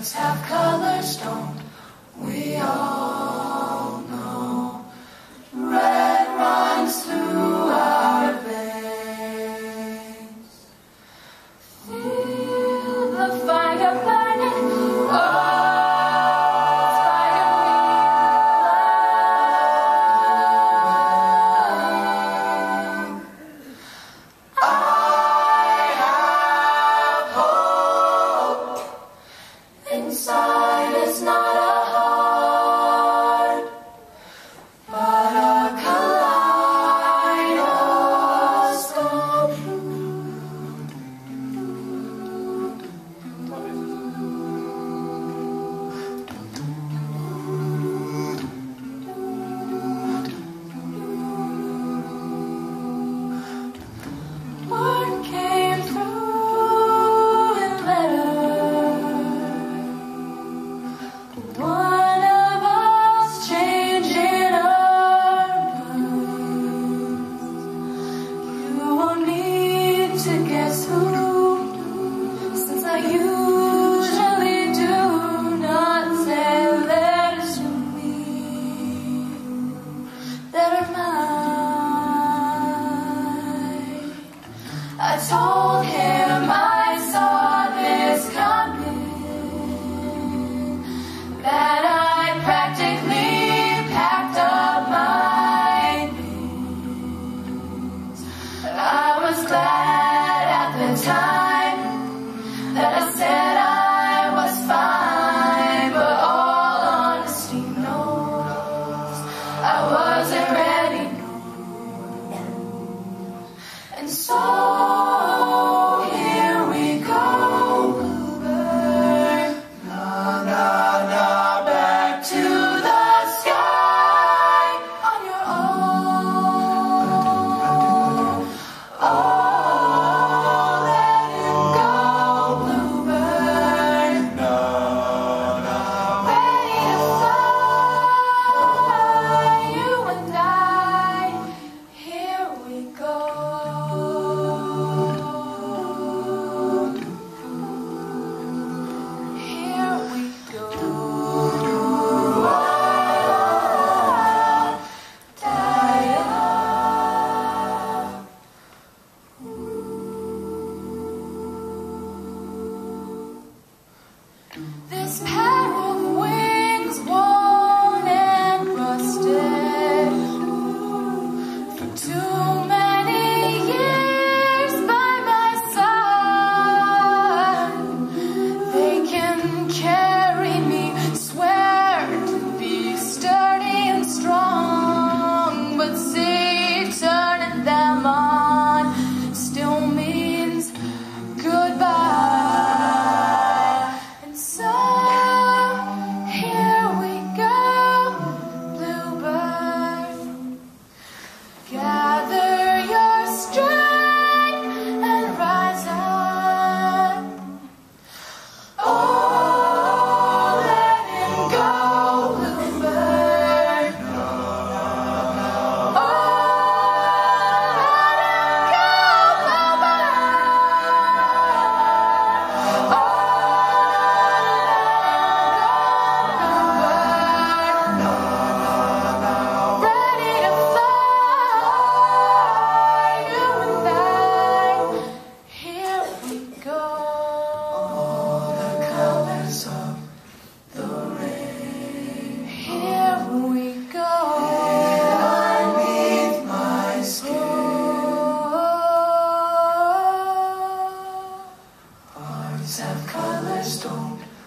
Words have color stone. to guess who, since I used time. South Carolina.